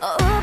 Oh.